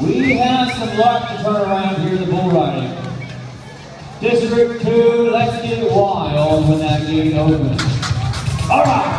We have some luck to turn around here in the bull riding. District two, let's get wild when that gate opens. All right.